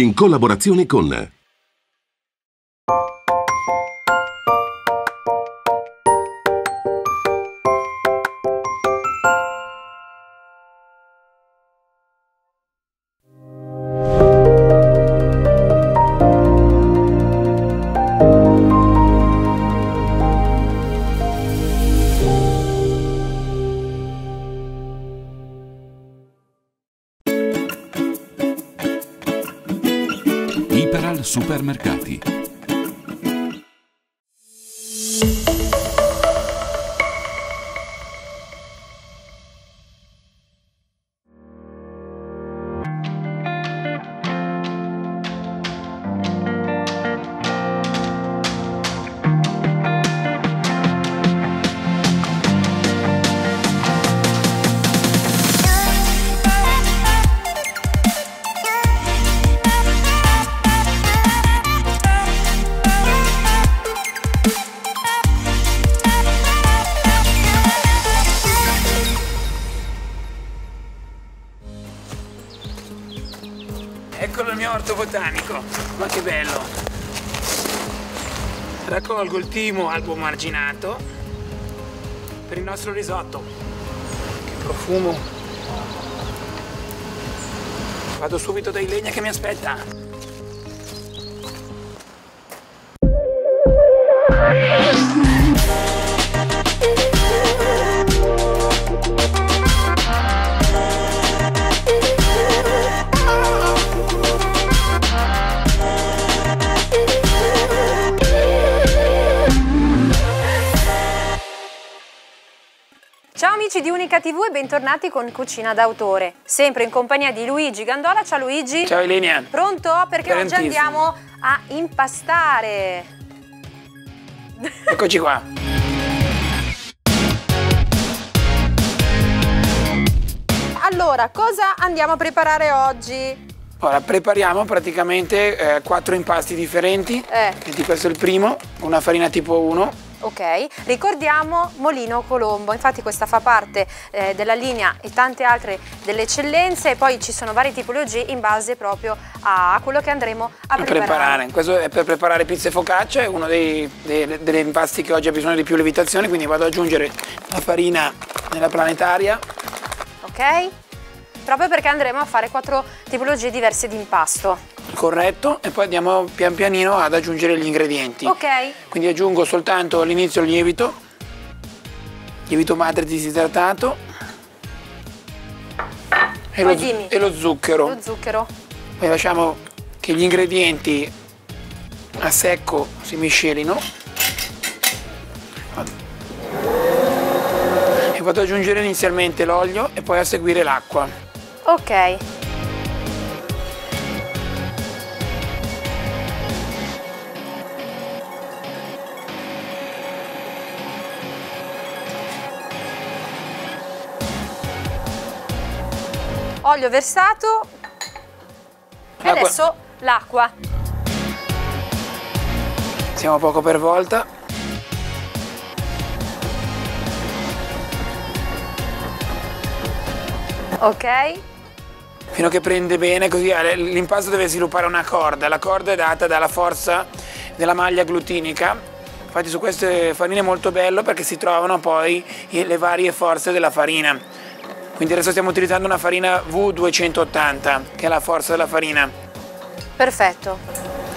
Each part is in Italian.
in collaborazione con Il timo albo marginato per il nostro risotto. Che profumo! Vado subito dai legna che mi aspetta. Ciao amici di Unica TV e bentornati con Cucina d'autore. Sempre in compagnia di Luigi Gandola. Ciao Luigi. Ciao Elenia. Pronto? Perché oggi andiamo a impastare. Eccoci qua. Allora, cosa andiamo a preparare oggi? Ora prepariamo praticamente eh, quattro impasti differenti. Eh. Questo è il primo, una farina tipo 1. Ok, ricordiamo Molino Colombo, infatti questa fa parte eh, della linea e tante altre delle eccellenze e poi ci sono varie tipologie in base proprio a quello che andremo a Per preparare. preparare. Questo è per preparare pizza e focaccia, è uno dei, dei- degli impasti che oggi ha bisogno di più lievitazione, quindi vado ad aggiungere la farina nella planetaria. Ok? Proprio perché andremo a fare quattro tipologie diverse di impasto. Corretto, e poi andiamo pian pianino ad aggiungere gli ingredienti. Ok? Quindi aggiungo soltanto all'inizio il lievito, lievito madre disidratato e, lo, e lo zucchero. Lo zucchero. Poi lasciamo che gli ingredienti a secco si miscelino. E vado ad aggiungere inizialmente l'olio e poi a seguire l'acqua. Ok. Olio versato e adesso l'acqua. Siamo poco per volta. Ok? Fino a che prende bene, così eh, l'impasto deve sviluppare una corda. La corda è data dalla forza della maglia glutinica. Infatti su queste farine è molto bello perché si trovano poi le varie forze della farina. Quindi adesso stiamo utilizzando una farina V280, che è la forza della farina. Perfetto.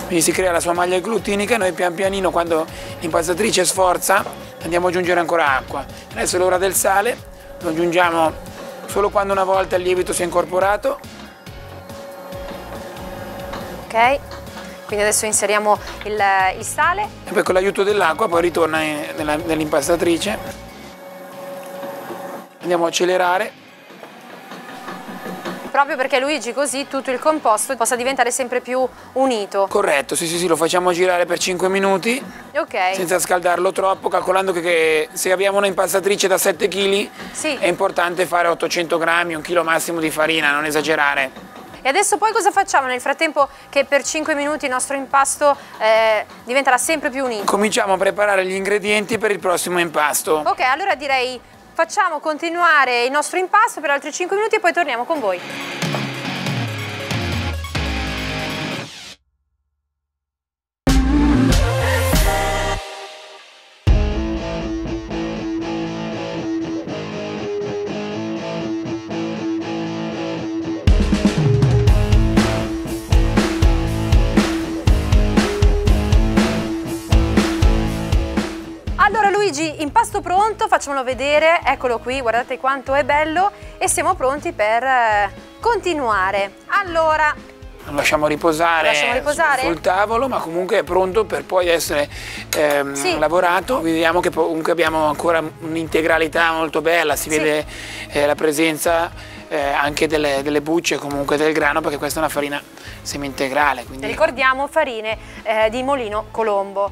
Quindi si crea la sua maglia glutinica e noi pian pianino quando l'impastatrice sforza andiamo ad aggiungere ancora acqua. Adesso è l'ora del sale, lo aggiungiamo solo quando una volta il lievito si è incorporato Ok? Quindi adesso inseriamo il, il sale. e poi con l'aiuto dell'acqua poi ritorna nella- nell'impastatrice. Andiamo a accelerare, Proprio perché Luigi così tutto il composto possa diventare sempre più unito. corretto, sì sì sì, lo facciamo girare per 5 minuti Ok? senza scaldarlo troppo, calcolando che, che se abbiamo un'impastatrice da 7 kg Sì. è importante fare 800 grammi, un chilo massimo di farina, non esagerare. E adesso poi cosa facciamo nel frattempo che per 5 minuti il nostro impasto eh, diventerà sempre più unito? Cominciamo a preparare gli ingredienti per il prossimo impasto. Ok, allora direi facciamo continuare il nostro impasto per altri 5 minuti e poi torniamo con voi. Facciamolo vedere, eccolo qui, guardate quanto è bello e siamo pronti per eh, continuare. Allora, lo lasciamo riposare, lasciamo riposare? sul tavolo, ma comunque è pronto per poi essere ehm, Sì. lavorato. Vediamo che comunque abbiamo ancora un'integralità molto bella, si Sì. vede eh, la presenza eh, anche delle, delle bucce, comunque del grano, perché questa è una farina semi-integrale. Quindi, ricordiamo farine eh, di Molino Colombo.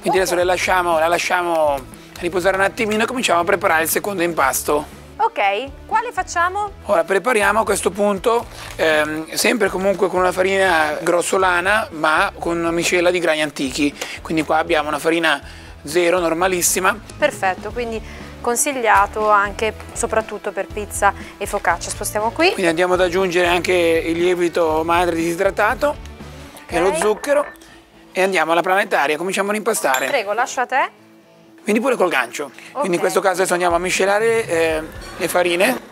quindi adesso le lasciamo, la lasciamo riposare un attimino e cominciamo a preparare il secondo impasto. Ok, quale facciamo? Ora prepariamo a questo punto ehm, sempre comunque con una farina grossolana ma con una miscela di grani antichi. Quindi qua abbiamo una farina zero normalissima. Perfetto, quindi consigliato anche soprattutto per pizza e focaccia. Spostiamo qui. Quindi andiamo ad aggiungere anche il lievito madre disidratato e lo zucchero e andiamo alla planetaria, cominciamo ad impastare. Prego, lascio a te. Quindi pure col gancio. Quindi in questo caso adesso andiamo a miscelare eh, le farine.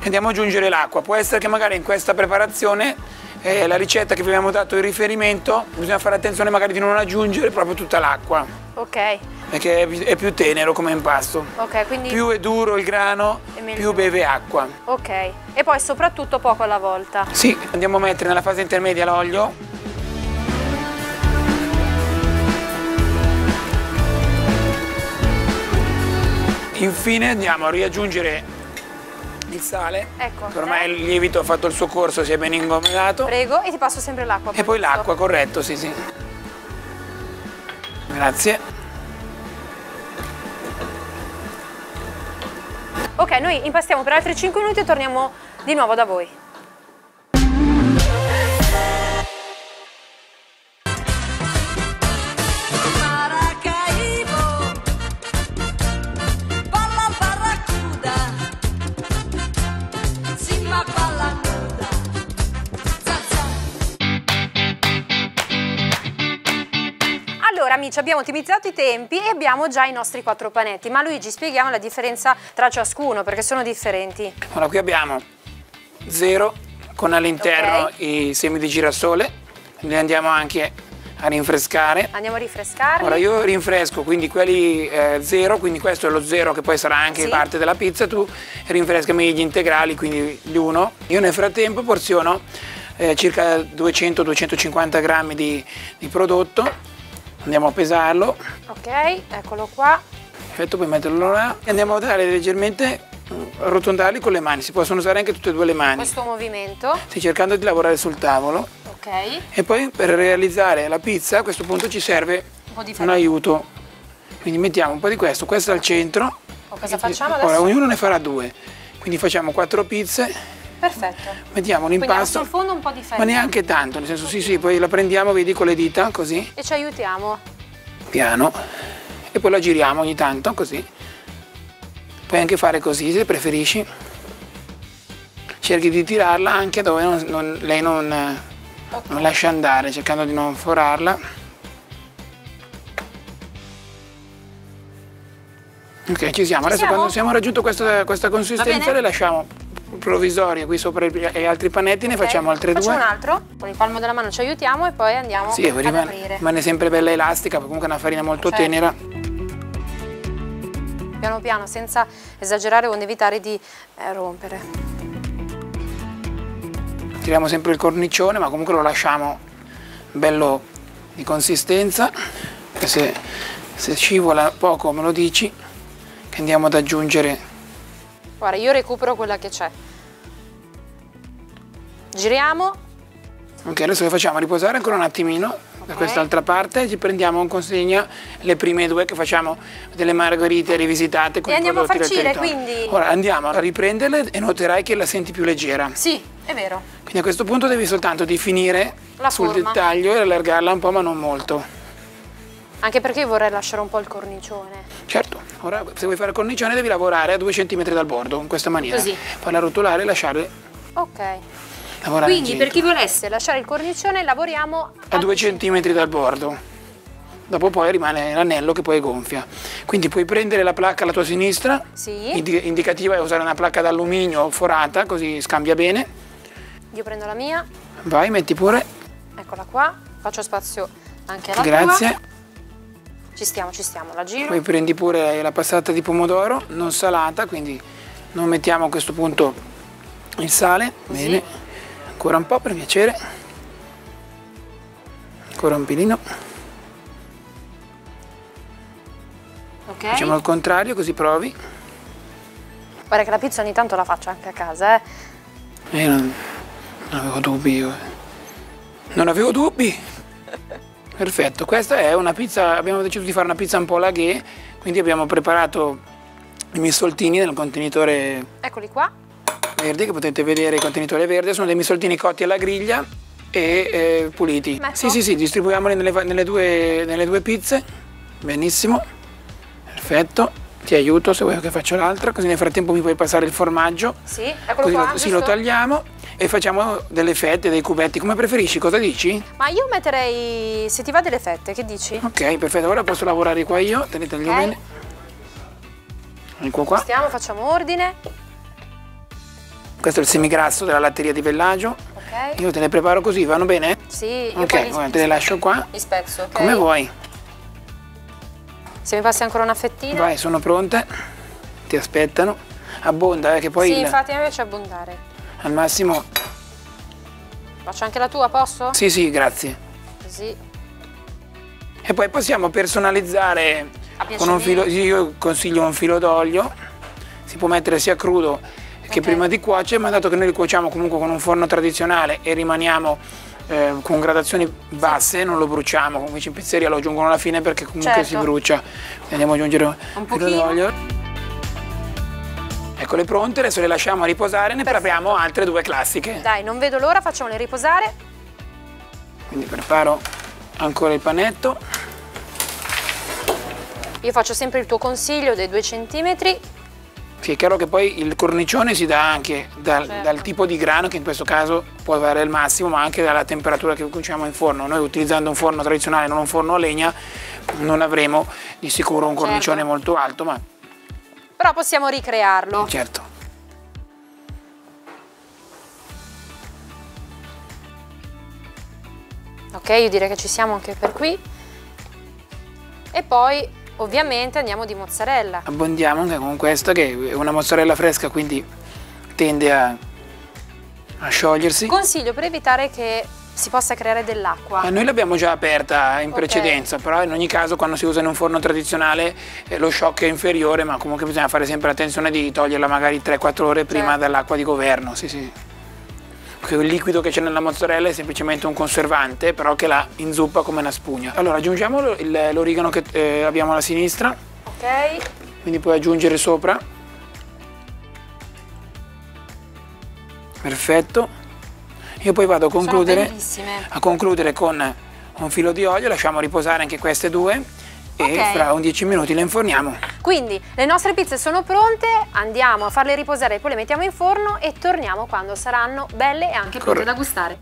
E andiamo ad aggiungere l'acqua. Può essere che magari in questa preparazione eh, la ricetta che vi abbiamo dato in riferimento, bisogna fare attenzione magari di non aggiungere proprio tutta l'acqua, Ok, perché è pi- è più tenero come impasto. ok, quindi... Più è duro il grano, più beve acqua. Ok, e poi soprattutto poco alla volta. Sì, andiamo a mettere nella fase intermedia l'olio. Infine andiamo a riaggiungere il sale. Ecco, ormai eh. il lievito ha fatto il suo corso, si è ben ingominato. Prego, e ti passo sempre l'acqua. E poi l'acqua, corretto, sì, sì. Grazie. Ok, noi impastiamo per altri 5 minuti e torniamo di nuovo da voi. Allora amici abbiamo ottimizzato i tempi e abbiamo già i nostri quattro panetti, ma Luigi spieghiamo la differenza tra ciascuno perché sono differenti. Ora qui abbiamo zero con all'interno Ok. i semi di girasole. Li andiamo anche a rinfrescare. Andiamo a rinfrescarli. Ora io rinfresco quindi quelli eh, zero, quindi questo è lo zero che poi sarà anche Sì. parte della pizza, tu rinfrescami gli integrali, quindi gli uno. Io nel frattempo porziono eh, circa 200-250 grammi di, di prodotto, andiamo a pesarlo, Ok, eccolo qua. perfetto, poi metterlo là e andiamo a dare leggermente, mm, arrotondarli con le mani, si possono usare anche tutte e due le mani, Questo movimento. Stai cercando di lavorare sul tavolo Ok. e poi per realizzare la pizza a questo punto ci serve Un un aiuto. Quindi mettiamo un po' di questo, questo al centro. O cosa facciamo Ora adesso? ognuno ne farà due. Quindi facciamo quattro pizze, Perfetto. mettiamo Quindi l'impasto, sul fondo un po' di ma farina. neanche tanto, nel senso sì sì, poi la prendiamo, vedi, con le dita, così, E ci aiutiamo. piano, e poi la giriamo ogni tanto, così. Puoi anche fare così se preferisci. Cerchi di tirarla anche dove non- non- lei non, eh, non lascia andare, cercando di non forarla. Ok, ci siamo. Adesso siamo? quando abbiamo raggiunto questa, questa consistenza le lasciamo provvisorie qui sopra gli altri panetti, ne Ok. facciamo altre Facciamo due. un altro. Con il palmo della mano ci aiutiamo e poi andiamo Sì, e ad rimane, aprire. rimane sempre bella elastica, comunque è una farina molto Certo. tenera. Piano piano, senza esagerare o evitare di eh, rompere. Tiriamo sempre il cornicione, ma comunque lo lasciamo bello di consistenza. E se, se scivola poco me lo dici, che andiamo ad aggiungere. Guarda, io recupero quella che c'è. Giriamo. Ok, adesso le facciamo riposare ancora un attimino da Ok. quest'altra parte e ci prendiamo in consegna le prime due che facciamo delle margherite rivisitate con E i andiamo a farcire, quindi? Ora andiamo a riprenderle e noterai che la senti più leggera. Sì, è vero. Quindi a questo punto devi soltanto definire La sul forma. dettaglio e allargarla un po' ma non molto. Anche perché vorrei lasciare un po' il cornicione. Certo, ora se vuoi fare cornicione devi lavorare a 2 cm dal bordo, in questa maniera. Così. Farla rotolare e lasciare Ok. Lavorare Quindi in per chi volesse lasciare il cornicione lavoriamo a 2 cm dal bordo. Dopo poi rimane l'anello che poi gonfia. Quindi puoi prendere la placca alla tua sinistra, Sì. indi- indicativa è usare una placca d'alluminio forata, così scambia bene. Io prendo la mia, Vai, metti pure. eccola qua, faccio spazio anche alla Grazie. tua. Ci stiamo, ci stiamo, la giro. Poi prendi pure la passata di pomodoro, non salata, quindi non mettiamo a questo punto il sale. Così. Bene. Ancora un po' per piacere. Ancora un pilino. Ok. Facciamo il contrario così provi. Guarda che la pizza ogni tanto la faccio anche a casa, eh. Eh, non, non avevo dubbi io. Non avevo dubbi. Perfetto, questa è una pizza, abbiamo deciso di fare una pizza un po' laghe, quindi abbiamo preparato i missoltini nel contenitore Eccoli qua. Verde, che potete vedere il contenitore verde, sono dei missoltini cotti alla griglia e eh, puliti. Metto? Sì, sì, sì, distribuiamoli nelle, nelle due, nelle due pizze. Benissimo. Perfetto. Ti aiuto se vuoi che faccio l'altra, così nel frattempo mi puoi passare il formaggio. Sì, eccolo Così qua. lo, sì, lo tagliamo e facciamo delle fette, dei cubetti, come preferisci, cosa dici? Ma io metterei, se ti va delle fette, che dici? Ok, perfetto, ora posso lavorare qua io, te ne taglio Ok. bene. Ecco qua, Stiamo, facciamo ordine. Questo è il semigrasso della latteria di Bellagio. Ok. Io te le preparo così, vanno bene? Sì, io poi Ok, li- guarda, te le lascio qua, li spezzo, ok? come vuoi. Se mi passi ancora una fettina. Vai, sono pronte, ti aspettano. Abbonda, eh, che poi sì, il- infatti a me piace abbondare. al massimo... Faccio anche la tua, posso? Sì, sì, grazie. Così. E poi possiamo personalizzare con un filo, io consiglio un filo d'olio, si può mettere sia crudo che Ok. prima di cuocere, ma dato che noi li cuociamo comunque con un forno tradizionale e rimaniamo eh, con gradazioni basse, non lo bruciamo, come invece in pizzeria lo aggiungono alla fine perché comunque Certo. si brucia. Andiamo ad aggiungere un, pochino. d'olio. Eccole pronte, adesso le lasciamo riposare, ne prepariamo altre due classiche. Dai, non vedo l'ora, facciamole riposare. Quindi preparo ancora il panetto. Io faccio sempre il tuo consiglio dei due centimetri. Sì, è chiaro che poi il cornicione si dà anche dal, Certo. dal tipo di grano, che in questo caso può avere il massimo, ma anche dalla temperatura che cuociamo in forno. Noi utilizzando un forno tradizionale, non un forno a legna, non avremo di sicuro un cornicione Certo. molto alto, ma Però possiamo ricrearlo. certo. Ok, io direi che ci siamo anche per qui. E poi ovviamente andiamo di mozzarella. Abbondiamo anche con questa che è una mozzarella fresca, quindi tende a, a sciogliersi. Consiglio per evitare che si possa creare dell'acqua. Eh, noi l'abbiamo già aperta in precedenza, però in ogni caso quando si usa in un forno tradizionale eh, lo shock è inferiore, ma comunque bisogna fare sempre attenzione di toglierla magari 3-4 ore prima Certo. dall'acqua di governo. Sì, sì. Quel liquido che c'è nella mozzarella è semplicemente un conservante, però che la inzuppa come una spugna. Allora aggiungiamo l'origano che eh, abbiamo alla sinistra, Ok? quindi puoi aggiungere sopra. Perfetto. Io poi vado a concludere a concludere con un filo di olio, lasciamo riposare anche queste due e Ok. fra un 10 minuti le inforniamo. Quindi le nostre pizze sono pronte, andiamo a farle riposare, poi le mettiamo in forno e torniamo quando saranno belle e anche pronte Corretto. da gustare.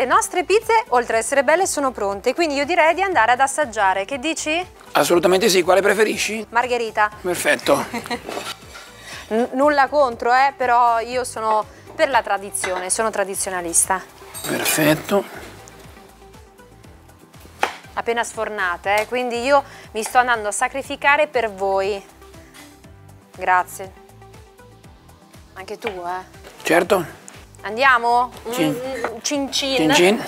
Le nostre pizze, oltre ad essere belle, sono pronte, quindi io direi di andare ad assaggiare. Che dici? Assolutamente sì, quale preferisci? Margherita, Perfetto. Nulla contro, eh, però io sono per la tradizione, sono tradizionalista. Perfetto. Appena sfornate, eh, quindi io mi sto andando a sacrificare per voi. Grazie. Anche tu, eh. Certo. Andiamo? Cin. Cin cin. Cin cin.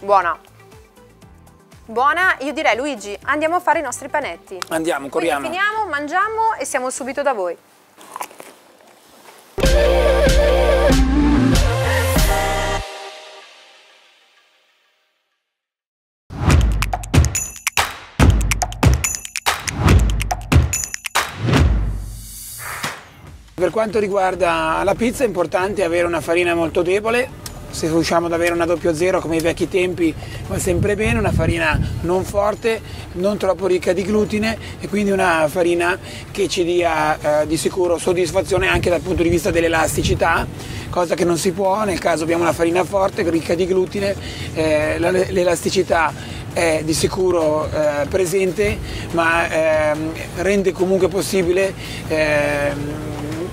Buona. Buona, io direi Luigi, andiamo a fare i nostri panetti. Andiamo, Quindi corriamo. finiamo, mangiamo e siamo subito da voi. Per quanto riguarda la pizza è importante avere una farina molto debole. Se riusciamo ad avere una doppio zero come i vecchi tempi va sempre bene, una farina non forte, non troppo ricca di glutine e quindi una farina che ci dia eh, di sicuro soddisfazione anche dal punto di vista dell'elasticità, cosa che non si può. Nel caso abbiamo una farina forte, ricca di glutine, eh, la- l'elasticità è di sicuro eh, presente ma ehm, rende comunque possibile ehm,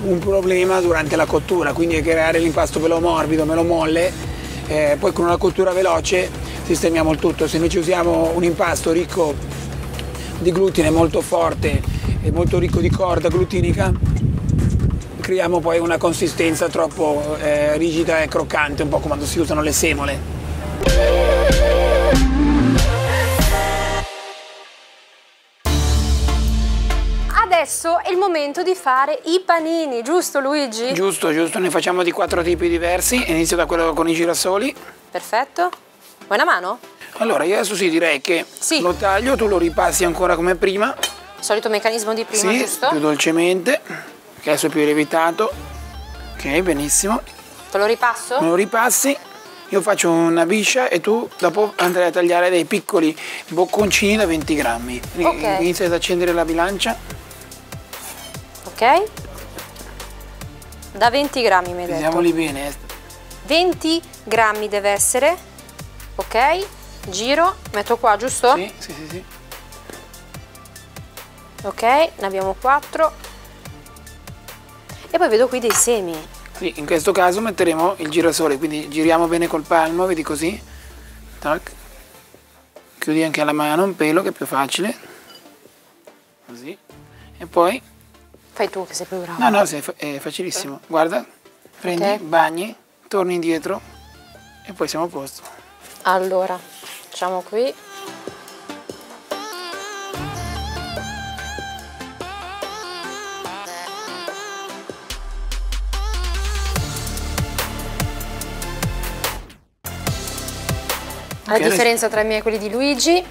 un problema durante la cottura, quindi creare l'impasto melo morbido, melo molle, eh, poi con una cottura veloce sistemiamo il tutto. Se invece usiamo un impasto ricco di glutine molto forte e molto ricco di corda glutinica, creiamo poi una consistenza troppo eh, rigida e croccante, un po' come quando si usano le semole. Adesso è il momento di fare i panini, giusto Luigi? Giusto, giusto, ne facciamo di quattro tipi diversi, inizio da quello con i girasoli. Perfetto. Vuoi una mano? Allora, io adesso sì direi che Sì. lo taglio, tu lo ripassi ancora come prima, Solito meccanismo di prima, sì, giusto? più dolcemente, che adesso è più lievitato. Ok, benissimo. Te lo ripasso? Me lo ripassi, io faccio una biscia e tu dopo andrai a tagliare dei piccoli bocconcini da 20 grammi. Quindi Ok. Inizia ad accendere la bilancia, Ok. Da 20 grammi mi hai detto. vediamoli bene. 20 grammi deve essere. Ok. Giro. Metto qua, giusto? Sì, sì, sì, sì. Ok. Ne abbiamo 4. E poi vedo qui dei semi. Sì, in questo caso metteremo il girasole, quindi giriamo bene col palmo, vedi così. Tac. Chiudi anche la mano un pelo che è più facile. Così. E poi, Fai tu che sei più bravo. no, no, è, fa- è facilissimo. Guarda, prendi, Ok. bagni, torni indietro e poi siamo a posto. Allora, facciamo qui. La Ok, adesso- differenza tra i miei e quelli di Luigi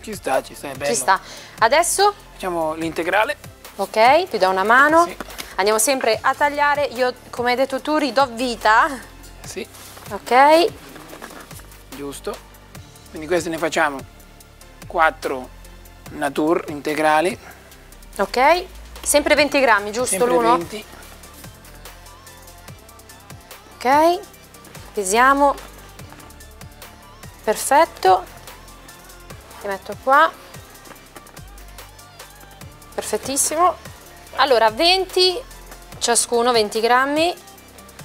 Ci sta, ci sta, è bello. ci sta. Adesso, Facciamo l'integrale. Ok, ti do una mano. Sì. Andiamo sempre a tagliare. Io, come hai detto tu, ridò vita. Sì, Ok, giusto. Quindi questi ne facciamo 4 nature integrali, ok. Sempre 20 grammi, giusto l'uno? 20. Ok, pesiamo. Perfetto. Ti metto qua. Perfettissimo. Allora, 20 ciascuno, 20 grammi.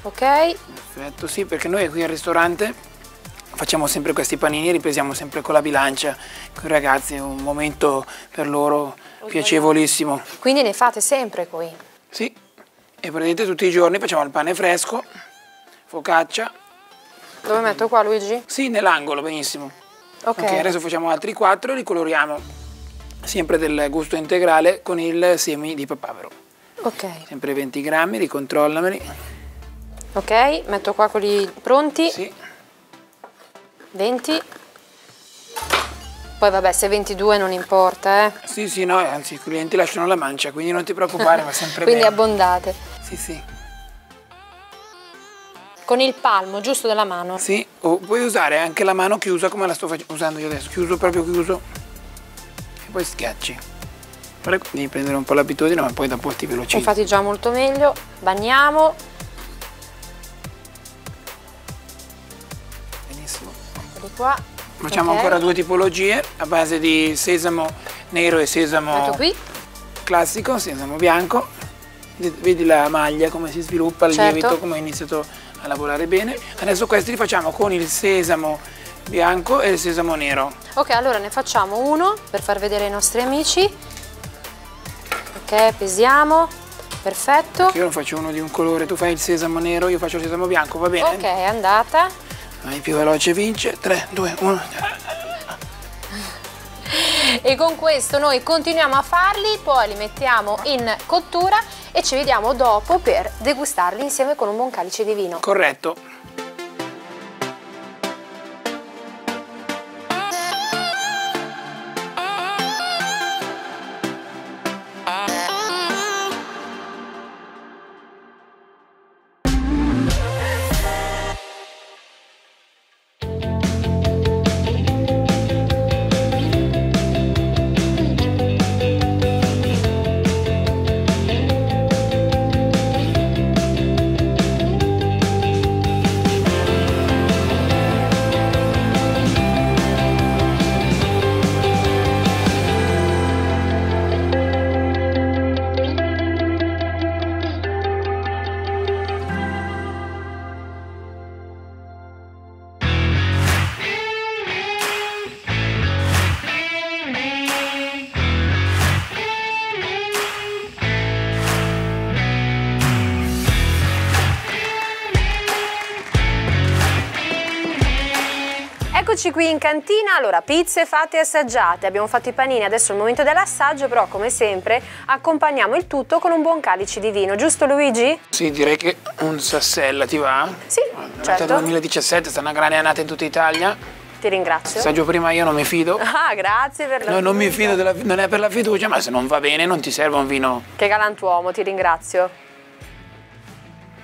Ok, Perfetto, sì, perché noi qui al ristorante facciamo sempre questi panini, ripresiamo sempre con la bilancia con i ragazzi, è un momento per loro piacevolissimo. quindi ne fate sempre qui. Sì, e praticamente tutti i giorni facciamo il pane fresco, focaccia, Dove metto qua, Luigi? sì, nell'angolo, benissimo. Ok. Ok, adesso facciamo altri quattro e li coloriamo sempre del gusto integrale con il semi di papavero. Ok, Sempre 20 grammi, ricontrollameli. ok, metto qua quelli pronti. Sì, 20. Poi vabbè, se 22 non importa, eh. sì, sì, no, anzi i clienti lasciano la mancia, quindi non ti preoccupare, va sempre Quindi bene. abbondate. Sì, sì. Con il palmo, giusto della mano. Sì, o puoi usare anche la mano chiusa come la sto usando io adesso, chiuso proprio chiuso. Poi schiacci. Però devi prendere un po' l'abitudine, ma poi dopo ti velocizzi. Infatti già molto meglio. Bagniamo. Benissimo. Eccoli qua. Facciamo Ok. ancora due tipologie a base di sesamo nero e sesamo classico, sesamo bianco. Vedi- Vedi la maglia come si sviluppa, il Certo. lievito come ha iniziato a lavorare bene. Adesso questi li facciamo con il sesamo bianco e il sesamo nero. Ok, allora ne facciamo uno per far vedere ai nostri amici. Ok, pesiamo. Perfetto. Io ne faccio uno di un colore, tu fai il sesamo nero, io faccio il sesamo bianco, va bene? Ok, è andata. Vai più veloce vince. 3, 2, 1. E con questo noi continuiamo a farli, poi li mettiamo in cottura e ci vediamo dopo per degustarli insieme con un buon calice di vino. Corretto. Eccoci qui in cantina, allora pizze fatte e assaggiate, abbiamo fatto i panini, adesso è il momento dell'assaggio, però come sempre accompagniamo il tutto con un buon calice di vino, giusto Luigi? Sì, direi che un sassella ti va? Sì, Nella certo. 2017, sta una grande annata in tutta Italia. Ti ringrazio. Assaggio prima io non mi fido. Ah, grazie per la No, non mi fido, della- non è per la fiducia, ma se non va bene non ti serve un vino Che galantuomo, ti ringrazio.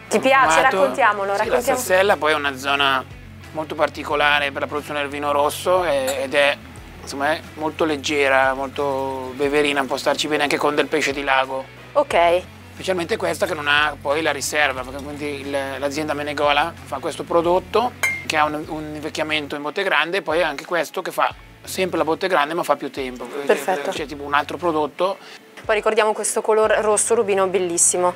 Ti piace? Raccontiamolo, Sì, la raccontiamo. Sassella poi è una zona molto particolare per la produzione del vino rosso ed è insomma, è molto leggera, molto beverina, può starci bene anche con del pesce di lago. Ok, Specialmente questa che non ha poi la riserva, perché quindi l'azienda Menegola fa questo prodotto che ha un, un invecchiamento in botte grande e poi anche questo che fa sempre la botte grande ma fa più tempo. Perfetto. C'è tipo un altro prodotto. Poi ricordiamo questo color rosso rubino bellissimo.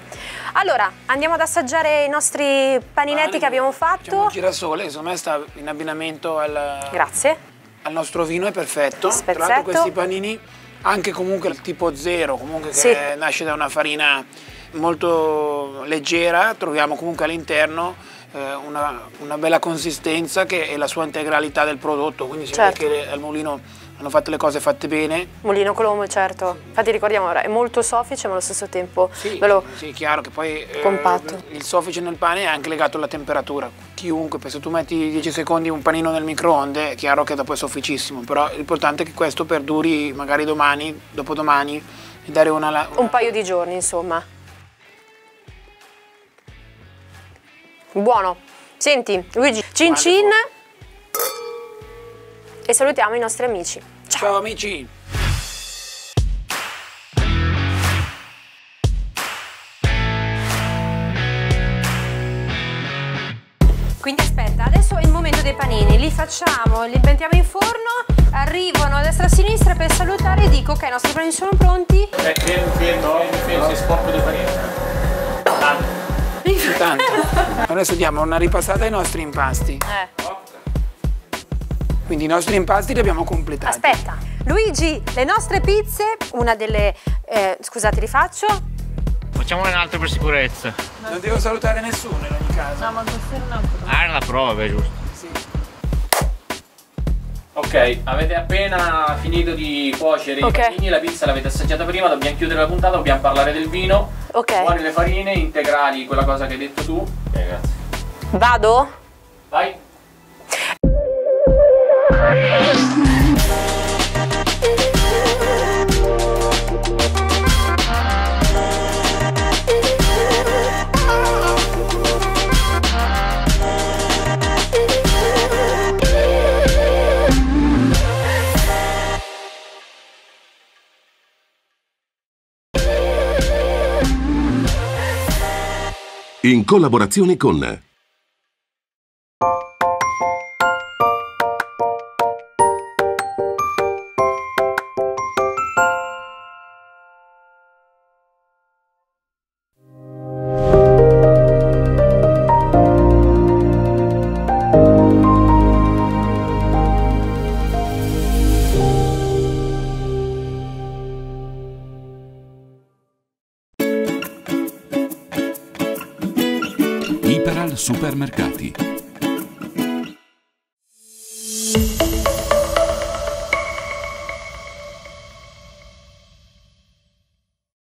Allora, andiamo ad assaggiare i nostri paninetti che abbiamo Diciamo fatto. il girasole, secondo me sta in abbinamento al, Grazie. al nostro vino, è perfetto. Tra Spezzetto. l'altro questi panini, anche comunque il tipo zero, comunque che Sì. nasce da una farina molto leggera, troviamo comunque all'interno eh, una, una bella consistenza che è la sua integralità del prodotto, quindi si Certo. vede che al mulino hanno fatto le cose fatte bene. Molino Colombo, certo. Infatti ricordiamo, ora, è molto soffice ma allo stesso tempo Sì, bello sì, chiaro che poi eh, compatto. il soffice nel pane è anche legato alla temperatura. Chiunque, se tu metti 10 secondi un panino nel microonde, è chiaro che dopo è sofficissimo, però l'importante è che questo perduri magari domani, dopodomani, e dare una... una- un paio di giorni, insomma. Buono. Senti, Luigi, cin cin. E salutiamo i nostri amici. Ciao amici! Quindi aspetta, adesso è il momento dei panini, li facciamo, li mettiamo in forno, arrivano a destra e a sinistra per salutare e dico ok, i nostri panini sono pronti. Eh, fermo, fermo, fermo, si sporco di farina. Sì, tanto. Adesso diamo una ripassata ai nostri impasti. Eh. Quindi i nostri impasti li abbiamo completati. Aspetta, Luigi, le nostre pizze, una delle... eh, scusate, rifaccio. Facciamone un altro per sicurezza. Non devo salutare nessuno in ogni caso. Ah, era la prova, giusto. Sì. Ok, avete appena finito di cuocere Ok. i panini, la pizza l'avete assaggiata prima, dobbiamo chiudere la puntata, dobbiamo parlare del vino. Ok. Buone le farine, integrali, quella cosa che hai detto tu. Ok, grazie. Vado? Vai. In collaborazione con